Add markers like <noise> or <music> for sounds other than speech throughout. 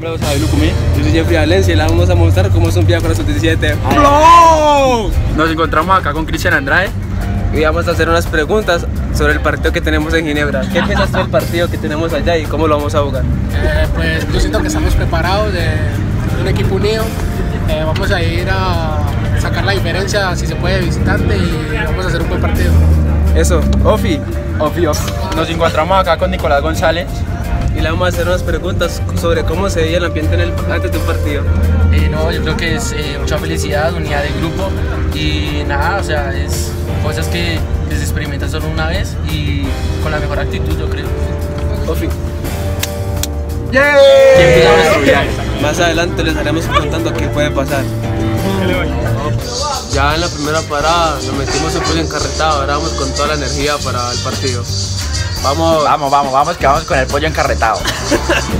nombre es Javier Lucumí. Yo soy Jeffrey Valencia y les vamos a mostrar cómo es un viaje con la sub-17. Nos encontramos acá con Cristian Andrade. Y vamos a hacer unas preguntas sobre el partido que tenemos en Ginebra. ¿Qué piensas tú del partido que tenemos allá y cómo lo vamos a jugar? Eh, pues yo siento que estamos preparados de, de un equipo unido. Eh, vamos a ir a sacar la diferencia si se puede visitante y vamos a hacer un buen partido. Eso, Ofi. Ofi, ofi. Nos encontramos acá con Nicolás González. Y le vamos a hacer unas preguntas sobre cómo se veía el ambiente en el, antes de un partido. Eh, no, yo creo que es eh, mucha felicidad, unidad de grupo y nada, o sea, es cosas que, que se experimentan solo una vez y con la mejor actitud, yo creo. Ofi. Y empieza nuestro viaje. Más adelante les estaremos contando qué puede pasar. Ya en la primera parada nos metimos en pollo encarretado, ahora vamos con toda la energía para el partido. Vamos, Vamos, vamos, vamos, que vamos con el pollo encarretado.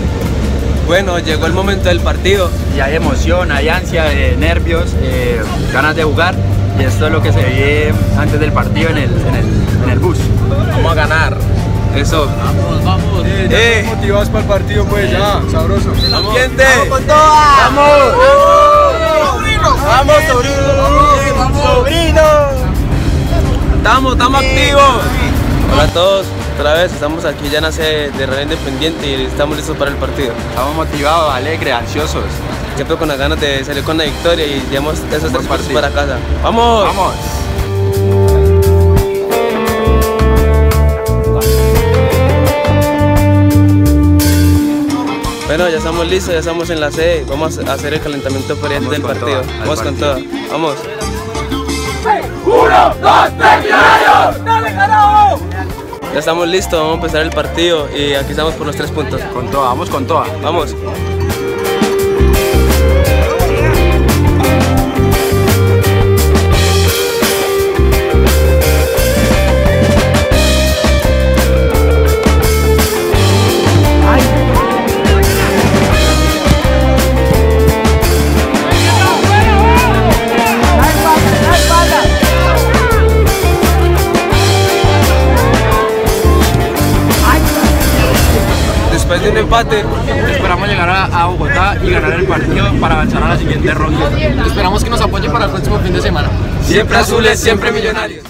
<laughs> bueno, llegó el momento del partido. Y hay emoción, hay ansia, eh, nervios, eh, ganas de jugar. Y esto es lo que se ve antes del partido en el, en el, en el bus. Vamos a ganar. Eso. Vamos, vamos. Eh, motivados para el partido, pues ya, sabroso. ambiente. con toda! ¡Vamos! ¡Vamos, sobrino! ¡Vamos, sobrino! Estamos, estamos activos. Hola a todos, otra vez estamos aquí ya en la sede de Real Independiente y estamos listos para el partido. Estamos motivados, alegres, ansiosos. Siempre con las ganas de salir con la victoria y llevamos esos tres puntos partido. para casa. ¡Vamos! Vamos. Bueno, ya estamos listos, ya estamos en la sede. Vamos a hacer el calentamiento para antes del con partido. toda, Vamos con todo. Vamos. Ya estamos listos, vamos a empezar el partido y aquí estamos por los tres puntos. Con toda, vamos con toda. Vamos. Después de un empate, Esperamos llegar a, Bogotá y ganar el partido para avanzar a la siguiente ronda. Esperamos que nos apoyen para el próximo fin de semana. siempre azules, siempre millonarios.